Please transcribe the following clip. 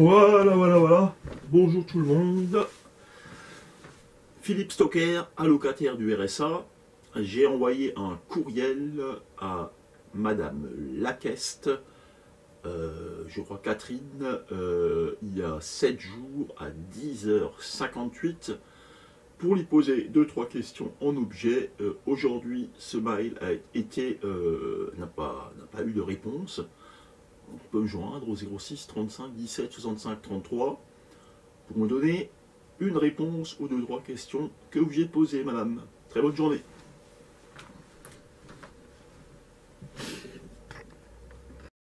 Voilà, voilà, voilà. Bonjour tout le monde. Philippe Stocker, allocataire du RSA. J'ai envoyé un courriel à Madame Laqueste, euh, je crois Catherine, euh, il y a 7 jours à 10h58 pour lui poser deux trois questions en objet. Euh, aujourd'hui, ce mail a été n'a pas, pas eu de réponse. On peut me joindre au 06 35 17 65 33 pour me donner une réponse aux deux trois questions que vous vouliez poser, madame. Très bonne journée.